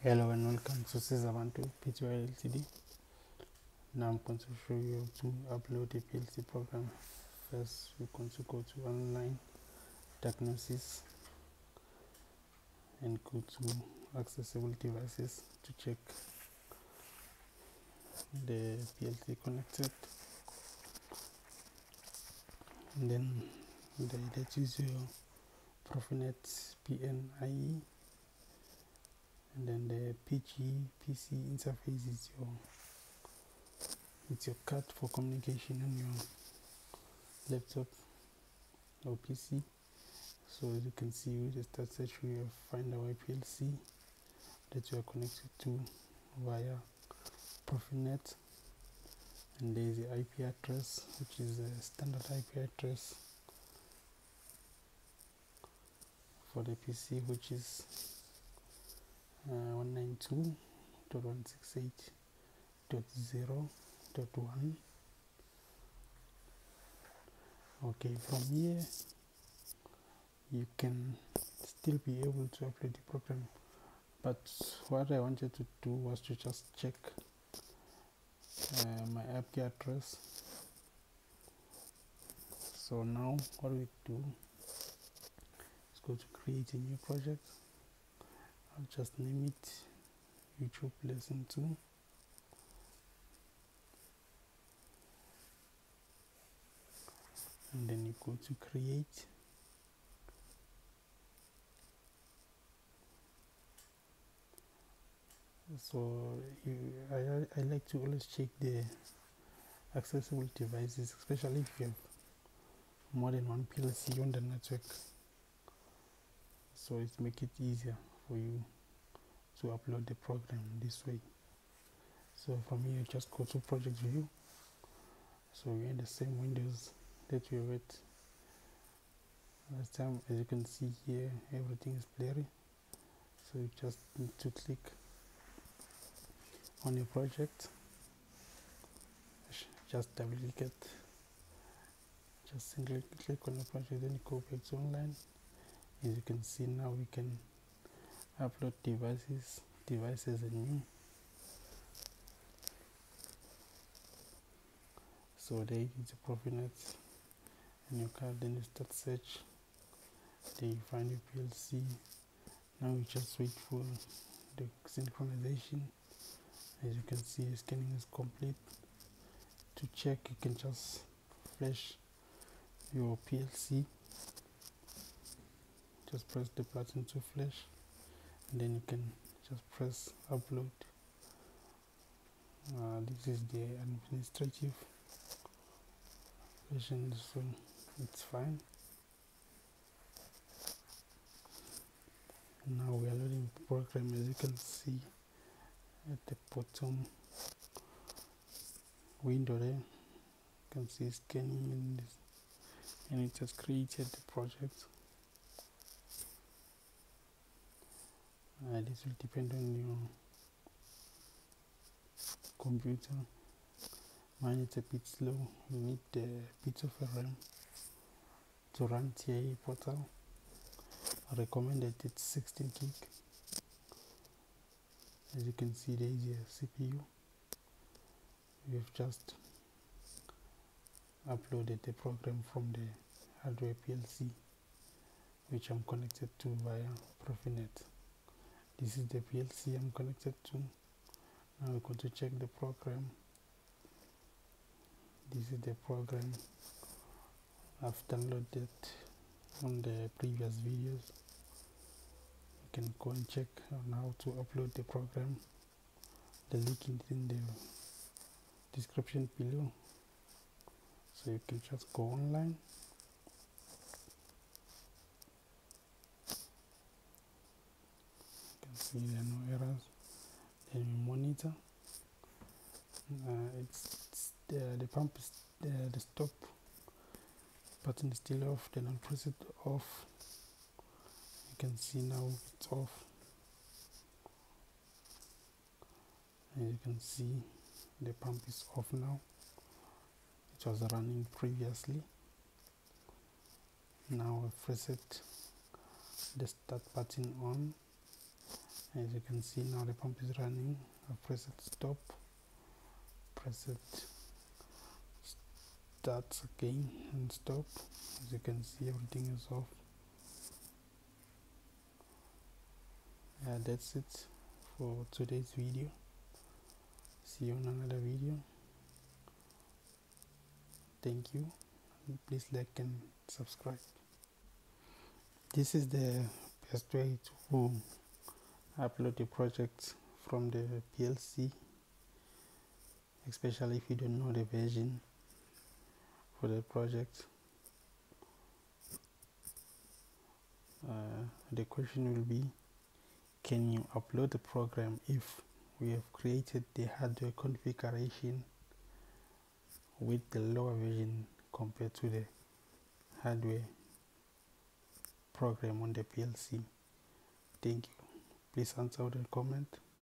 Hello and welcome to Sizabantu PTY Ltd. Now I'm going to show you how to upload a PLC program. First, we're going to go to online diagnosis and go to accessible devices to check the PLC connected. And then that is your Profinet PNIE and then the PG PC interface is your it's your card for communication on your laptop or PC so as you can see with the start search we have find our PLC that you are connected to via Profinet. And there is the IP address which is a standard IP address for the PC which is 192.168.0.1 okay from here you can still be able to upload the program. But what I wanted to do was to just check uh, my IP address. So now what we do is go to create a new project I'll just name it YouTube lesson 2 and then you go to create. So you, I, I like to always check the accessible devices especially if you have more than one PLC on the network. So it make it easier for you to upload the program this way. So from here just go to project view so we're in the same windows that we were at last time. As you can see here everything is blurry. So you just need to click on your project. Just double click it. Just simply click on the project then you go back to online. As you can see now we can upload devices devices and new so there is a profinet and you can then you start search. Then you find your PLC now you just wait for the synchronization. As you can see scanning is complete. To check you can just flash your PLC just press the button to flash and then you can just press upload. Uh, this is the administrative version so it's fine. Now we are loading program as you can see at the bottom window there. You can see scanning and, and it has created the project uh, this will depend on your computer mine is a bit slow you need a bit of a RAM to run TIA portal I recommend that it's 16 gig as you can see there is a CPU we've just uploaded the program from the hardware PLC which I'm connected to via Profinet this is the PLC I'm connected to. Now we're going to check the program. This is the program I've downloaded on the previous videos. You can go and check on how to upload the program. The link is in the description below. So you can just go online there are no errors then we monitor uh, it's, it's the, the pump is the, the stop button is still off then I'll press it off. You can see now it's off. And you can see the pump is off now. It was running previously. Now I press it the start button on as you can see now the pump is running. I press it stop. Press it starts again and stop. As you can see everything is off. Yeah that's it for today's video. See you on another video. Thank you. Please like and subscribe. This is the best way to upload the project from the PLC especially if you don't know the version for the project uh, the question will be can you upload the program if we have created the hardware configuration with the lower version compared to the hardware program on the PLC. Thank you. Please answer the comment.